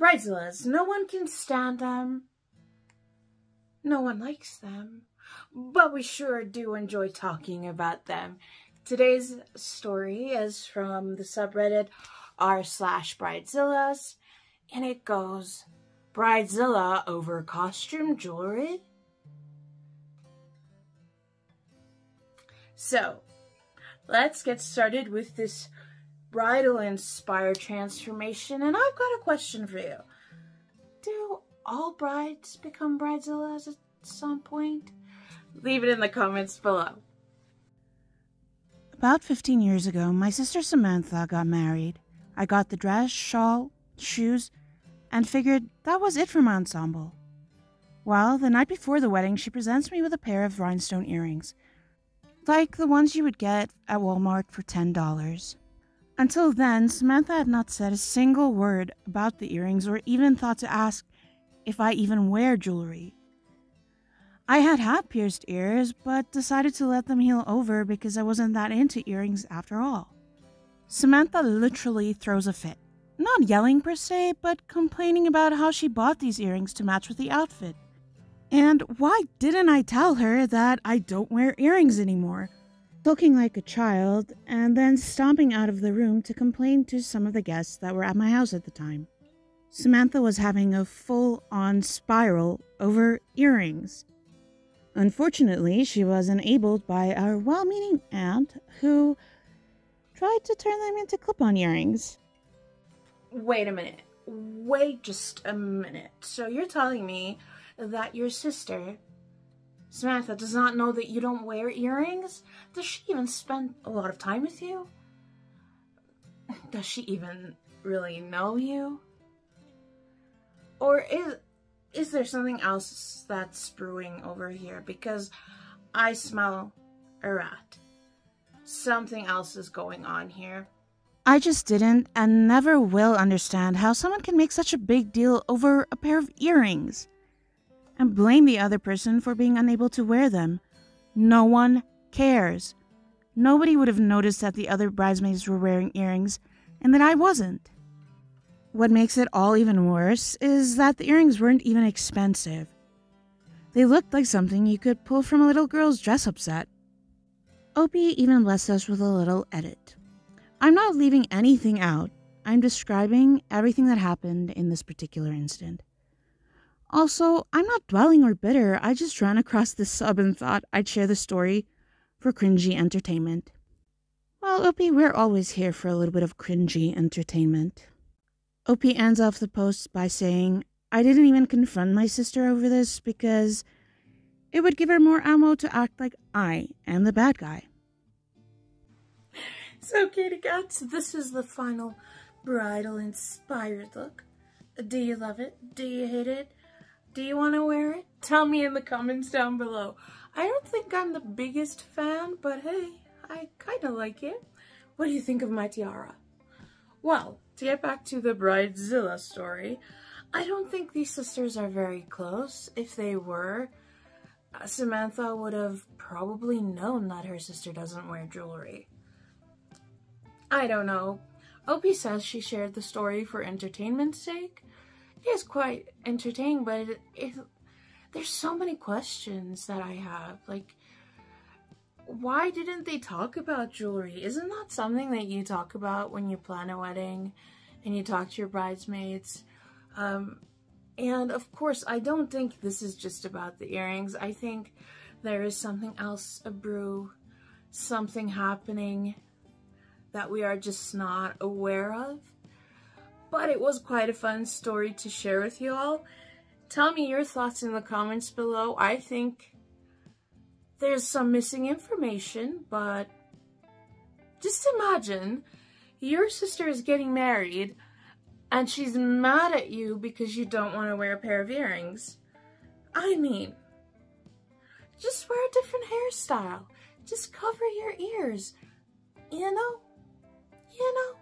Bridezillas, no one can stand them. No one likes them. But we sure do enjoy talking about them. Today's story is from the subreddit r slash bridezillas, and it goes, Bridezilla over costume jewelry? So, let's get started with this bridal inspired transformation. And I've got a question for you. Do all brides become bridezillas at some point? Leave it in the comments below. About 15 years ago, my sister Samantha got married. I got the dress, shawl, shoes, and figured that was it for my ensemble. Well, the night before the wedding, she presents me with a pair of rhinestone earrings, like the ones you would get at Walmart for $10. Until then, Samantha had not said a single word about the earrings or even thought to ask if I even wear jewelry. I had had pierced ears, but decided to let them heal over because I wasn't that into earrings after all. Samantha literally throws a fit. Not yelling per se, but complaining about how she bought these earrings to match with the outfit. And why didn't I tell her that I don't wear earrings anymore? Looking like a child, and then stomping out of the room to complain to some of the guests that were at my house at the time. Samantha was having a full on spiral over earrings. Unfortunately, she was enabled by our well meaning aunt who tried to turn them into clip on earrings. Wait a minute. Wait just a minute. So you're telling me that your sister, Samantha, does not know that you don't wear earrings? Does she even spend a lot of time with you? Does she even really know you? Or is is there something else that's brewing over here? Because I smell a rat. Something else is going on here. I just didn't and never will understand how someone can make such a big deal over a pair of earrings and blame the other person for being unable to wear them. No one cares. Nobody would have noticed that the other bridesmaids were wearing earrings and that I wasn't. What makes it all even worse is that the earrings weren't even expensive. They looked like something you could pull from a little girl's dress up set. Opie even blessed us with a little edit. I'm not leaving anything out. I'm describing everything that happened in this particular instant. Also, I'm not dwelling or bitter. I just ran across this sub and thought I'd share the story for cringy entertainment. Well, Opie, we're always here for a little bit of cringy entertainment. Opie ends off the post by saying, I didn't even confront my sister over this because it would give her more ammo to act like I am the bad guy. So, Katie Cats, this is the final bridal inspired look. Do you love it? Do you hate it? Do you want to wear it? Tell me in the comments down below. I don't think I'm the biggest fan, but hey, I kind of like it. What do you think of my tiara? Well, to get back to the Bridezilla story, I don't think these sisters are very close. If they were, uh, Samantha would have probably known that her sister doesn't wear jewelry. I don't know. Opie says she shared the story for entertainment's sake. Is quite entertaining, but it, it, there's so many questions that I have. Like, why didn't they talk about jewelry? Isn't that something that you talk about when you plan a wedding and you talk to your bridesmaids? Um, and of course, I don't think this is just about the earrings. I think there is something else a brew, something happening that we are just not aware of. But it was quite a fun story to share with you all. Tell me your thoughts in the comments below. I think there's some missing information, but just imagine your sister is getting married and she's mad at you because you don't want to wear a pair of earrings. I mean, just wear a different hairstyle. Just cover your ears. You know? You know?